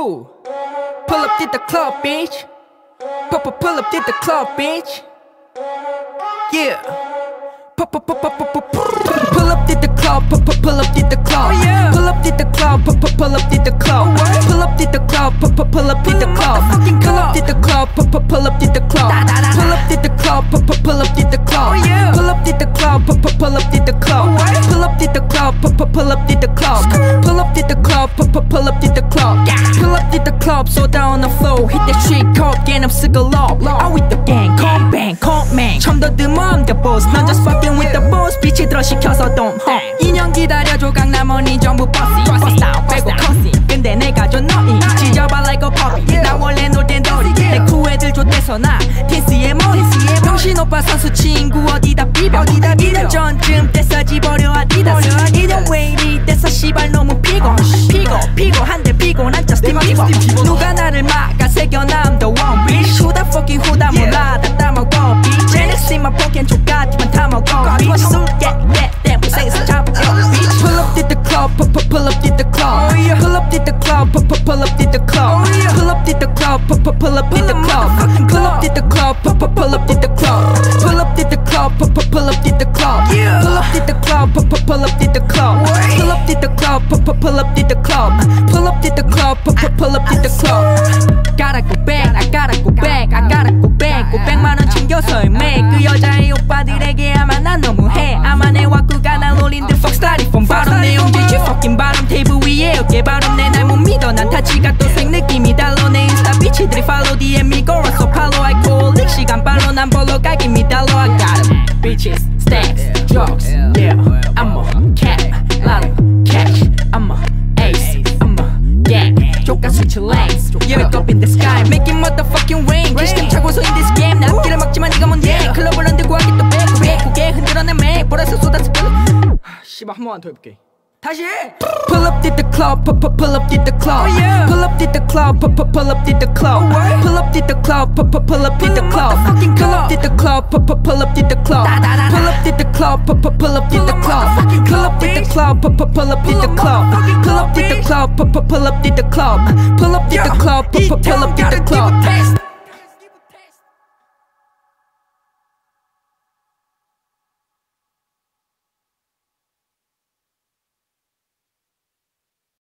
Ooh, pull up to the club, bitch. Pull, pull, pull up to the club, bitch. Yeah. Pull, pull, pull, pull, pull, pull, pull up to the club, pull, pull, pull up to the club. Oh, yeah. Pull up to the club, pull, pull, pull up to the club. What? Pull up to the club, pull, pull, pull up to the club. Pull up to the club, pull, pull, pull up to the club. Pull up to the club, pull, pull, pull up to the club. Oh, yeah. Pull up to the club, pull, pull, pull up to the club. What? Pull up to the club, pull, pull, pull up to the club. Pull up to the club, pull, pull, pull up to the club. Pull to the club, so down the floor. Hit the shit, cop, get up, sick a lot. Out with the gang, come bang, come man. 더듬어, I'm the boss. 넌 just fucking with the boss. 빛이 들어 시켜서 돈. 허. 2년 기다려줘, 강남원이 전부 버스. 버스 다운, 빼고 커시. 근데 내가 줘 너희. 지져봐 like a puppy. 나 원래 놀땐 더리. 내 쿠애들 좆대서 나. 텐스의 머리. 병신 오빠 선수 친구 어디다 비벼. 어디다 2년 전쯤 뗐어 집어려 아디다스. 1년 왜 이리 뗐어 씨발 너무 피고. 피고, 피고, 한대 피고, 난 저스틴 비버. 누가 나를 막아 새겨남 the one bitch. Who the fucking who 다 몰라 다 따먹어 bitch. 제넥시만 포켓 족같지만 다 먹어 bitch. 술 yeah, yeah, 때문에 생에서 잡아줘 bitch. Pull up to the club, pull, pull, pull up to the club. Oh, yeah. Pull up to the club, pull, pull, pull up to the club. Oh, yeah. Pull up to the club, pull, pull, pull up to the Pull up club. motherfucking Pull up club. to the club, pull, pull, pull up to the club. Pull up to the club, pull, pull, pull up to the club. Yeah. Pull up to the club, pull, pull, pull up to the club. What? Pull up to the club, pull, pull, pull up to the club. Pull up to the club, pull, pull, pull up to the club. Gotta go back, I gotta go back, I gotta go back. 500만 원 챙겨서 매. 그 여자의 오빠들에게 아마 난 너무해. 아마 내 와꾸가 날 놀린 듯 fuck 스타리폰 바로 내 용기지 fucking 바람 테이블 위에 어깨 바람 내날 못 믿어 난 타치가 또 motherfucking rain 기시점 차고서 in this game 나 앞길을 막지만 네가 뭔데 클럽을 흔들고 하기 또 배고 배 고개 흔들어내 맥 보라색 쏟아서 별로 씨발 한 번만 더 해볼게 다시 해 Pull up to the club, pull, pull, pull up to the club. Oh, yeah. Pull up to the club, pull, pull, pull up to the club. what? Pull up to the club, pull, pull, pull up to Pull the up club. motherfucking Pull club. up to the club, pull, pull, pull up to the club. Da, da, da, da. Pull up to the club, pull, pull, pull up to Pull the up club. motherfucking Pull club, up to the bitch. club, pull, pull, pull up to Pull the up club. motherfucking Pull club, up to the bitch. club, pull, up to the club. Pull up to the club, pull up to the club.